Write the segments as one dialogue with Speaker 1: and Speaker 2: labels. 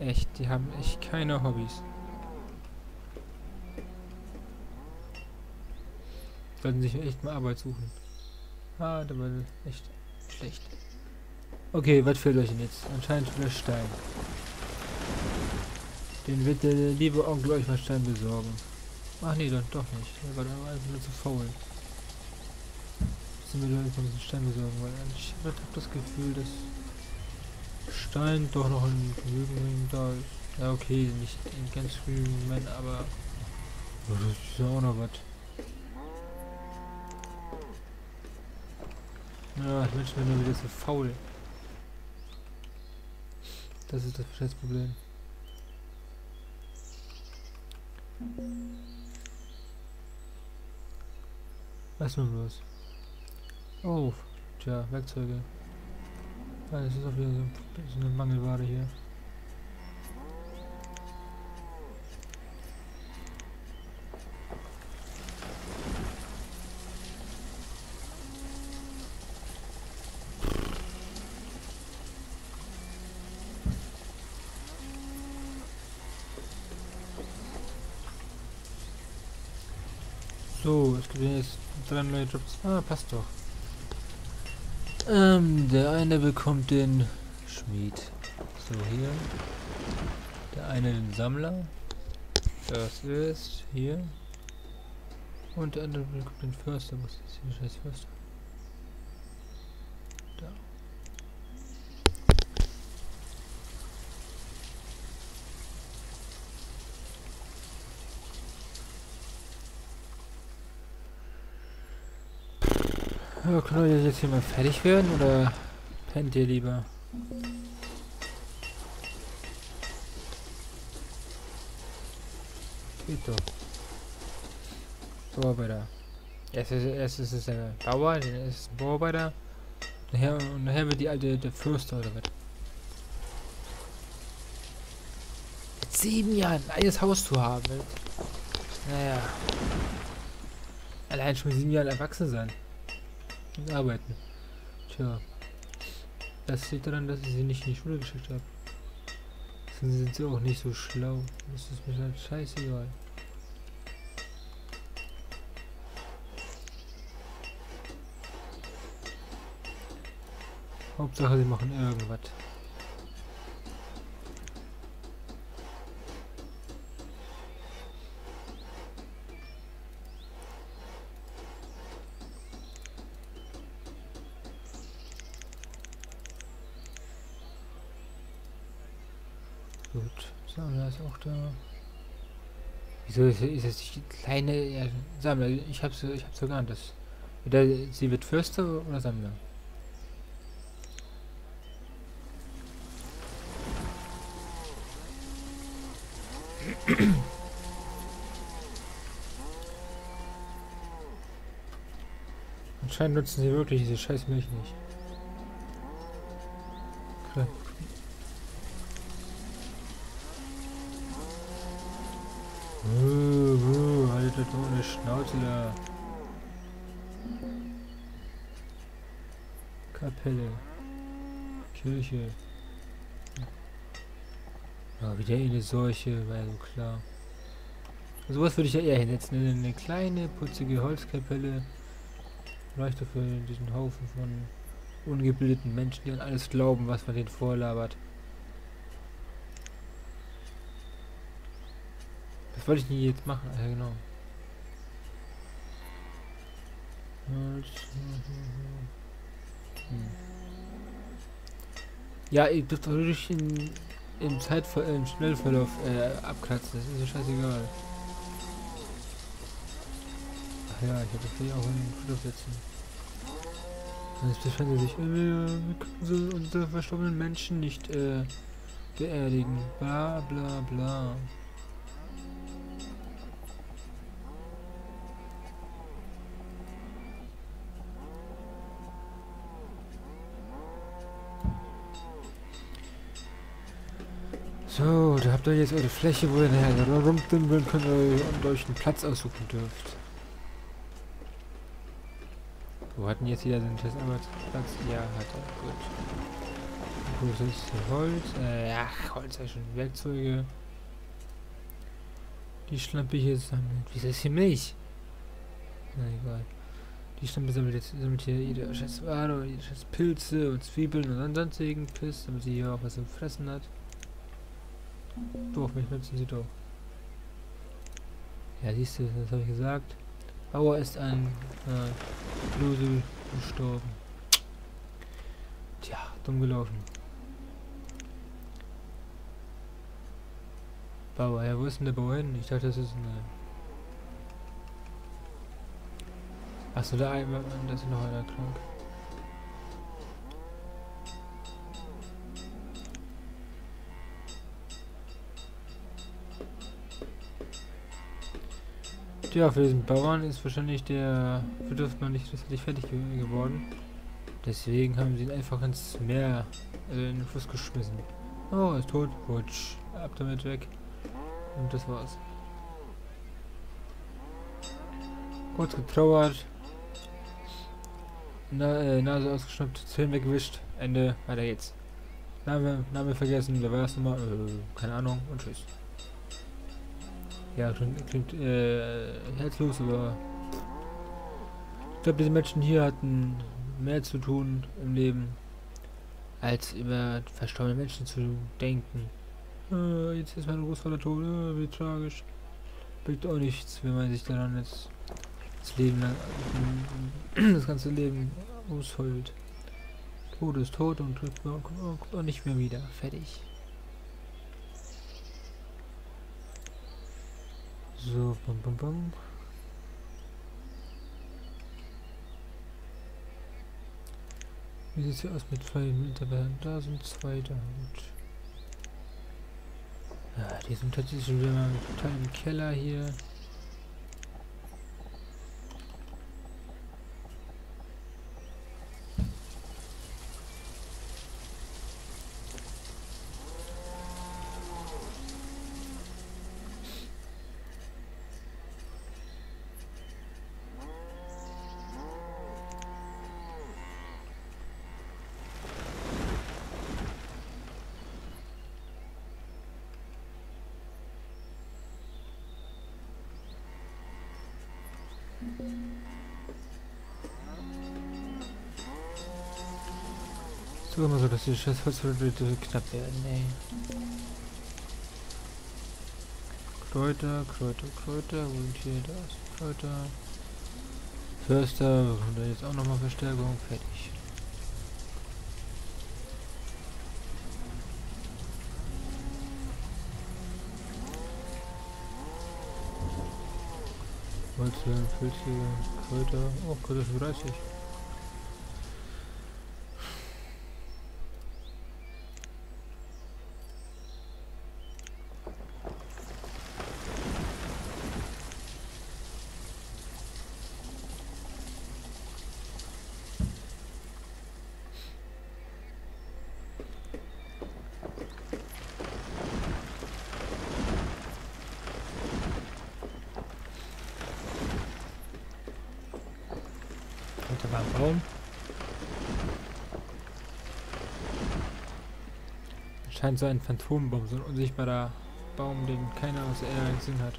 Speaker 1: Echt, die haben echt keine Hobbys. Sollten sich echt mal Arbeit suchen. Ah, da war echt schlecht. Okay, was fehlt euch denn jetzt? Anscheinend wieder Stein. Den wird der liebe Onkel euch mal Stein besorgen. Ach nee, dann doch nicht. Er war dann einfach nur zu faul. Müssen wir mal ein bisschen Stein besorgen, weil ich habe das Gefühl, dass Stein doch noch in genügend da ist. Ja okay, nicht in ganz Moment, aber das ist ja auch noch was. Ja, Menschen werden nur wieder so faul. Das ist das Scheißproblem. Was nun los? Oh, tja, Werkzeuge. Ja, das ist auch wieder so, eine Mangelware hier. So, es gibt jetzt drei neue Jobs. Ah, passt doch. Ähm, der eine bekommt den Schmied. So, hier. Der eine den Sammler. Das ist hier. Und der andere bekommt den Förster. Was ist hier scheiß Förster? Ja, können wir jetzt hier mal fertig werden oder pennt ihr lieber? Geht doch. Bauarbeiter. Erst ist, erst ist es der Bauer, dann ist es ein Bauarbeiter. Nachher, und nachher wird die alte der Fürster oder was? Mit sieben Jahren ein eigenes Haus zu haben. Naja. Allein schon mit sieben Jahren erwachsen sein und arbeiten. Tja. Das liegt daran, dass ich sie nicht in die Schule geschickt habe. Sonst sind sie auch nicht so schlau. Das ist mir halt scheißegal. Hauptsache, sie machen irgendwas. Gut, Sammler ist auch da. Wieso ist, ist es die kleine ja, Sammler? Ich hab's, ich hab's sogar das. Oder sie wird Fürster oder Sammler? Anscheinend nutzen sie wirklich diese scheiß Milch nicht. Kapelle. Kirche. Ja, wieder eine Seuche, war so klar. Sowas würde ich ja eher hinsetzen. Eine kleine, putzige Holzkapelle. Vielleicht für diesen Haufen von ungebildeten Menschen, die an alles glauben, was man denen vorlabert. Das wollte ich nie jetzt machen, ja genau. Hm. Ja, ich das durch in, im Zeitver im Schnellverlauf äh, abkratzen, das ist ja scheißegal. Ach ja, ich hätte vielleicht auch einen Friedhof setzen. Sonst befinden sich, äh, wir können so unsere verstorbenen Menschen nicht äh, beerdigen. Bla bla bla. So, da habt ihr jetzt eure Fläche, wo ihr nachher rumdümpeln könnt und euch einen Platz aussuchen dürft. Wo hatten jetzt jeder seinen Testarbeitsplatz? Ja, hat er. Gut. Großes Holz. Äh, ach, Holz ja schon. Werkzeuge. Die Schlampe hier sammelt. Wie ist hier Milch? Na egal. Die Schlampe sammelt jetzt sammelt hier jede scheiß Ware, jede scheiß Pilze und Zwiebeln und sonstigen Piss, damit sie hier auch was zu fressen hat. Doch, mich nutzen sie doch. Ja, siehst du, das habe ich gesagt. Bauer ist an äh, Lose gestorben. Tja, dumm gelaufen. Bauer, ja, wo ist denn der Bauer hin? Ich dachte, das ist eine... Achso, da, da ist noch einer krank. Ja, für diesen Bauern ist wahrscheinlich der Bedürfnis noch nicht richtig fertig geworden. Deswegen haben sie ihn einfach ins Meer, also in den Fluss geschmissen. Oh, er ist tot. Rutsch. Ab damit weg. Und das war's. Kurz getrauert. Na, äh, Nase ausgeschnappt, Zähne weggewischt. Ende. Weiter geht's. Name, Name vergessen, wer war es nochmal? Äh, keine Ahnung und tschüss. Ja, klingt, klingt äh, herzlos, aber ich glaube, diese Menschen hier hatten mehr zu tun im Leben, als über verstorbene Menschen zu denken. Äh, jetzt ist mein Großvater tot, äh, wie tragisch. Bringt auch nichts, wenn man sich daran jetzt das Leben lang, das ganze Leben ausheult. Tod ist tot und kommt auch nicht mehr wieder. Fertig. So, bum bum bum. Wie sieht es hier aus mit zwei Mitarbeitern? Da sind zwei da. Ja, die sind tatsächlich schon wieder total im Keller hier. So immer so, dass die scheiß knapp werden, ey. Kräuter, Kräuter, Kräuter, und hier, da ist Kräuter. Förster, und da jetzt auch nochmal Verstärkung, fertig. Holze, Pilze, Kräuter. Oh, Kräuter für 30. Da war ein Baum. Scheint so ein Phantombaum, so ein unsichtbarer Baum, den keiner aus der Erde gesehen hat.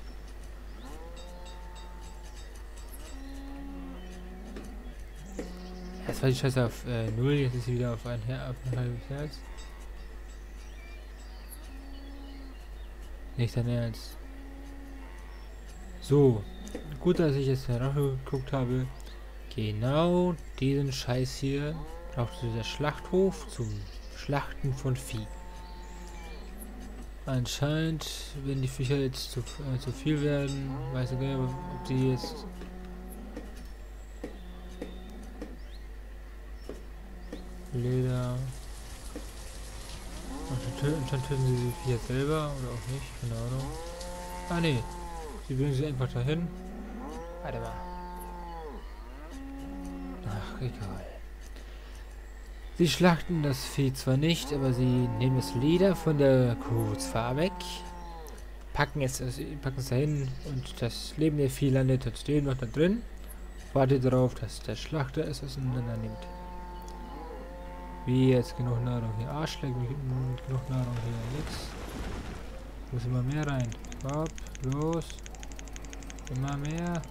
Speaker 1: Jetzt war die Scheiße auf äh, 0, jetzt ist sie wieder auf ein, Her auf ein halbes Herz. Nicht dein Ernst. So, gut, dass ich jetzt herausgeguckt habe. Genau diesen Scheiß hier braucht dieser Schlachthof zum Schlachten von Vieh. Anscheinend, wenn die Viecher jetzt zu, äh, zu viel werden, weiß ich nicht, ob die jetzt Leder dann töten sie die Viecher selber oder auch nicht, keine Ahnung. Ah ne, sie bringen sie einfach dahin. Warte mal egal. Sie schlachten das Vieh zwar nicht, aber sie nehmen das Leder von der Kuh zwar weg, packen es, packen es dahin und das lebende Vieh landet trotzdem noch da drin, wartet darauf, dass der Schlachter es auseinander nimmt. Wie jetzt genug Nahrung hier? Arschleck, genug Nahrung hier? Nix. Muss immer mehr rein. Hopp, los. Immer mehr.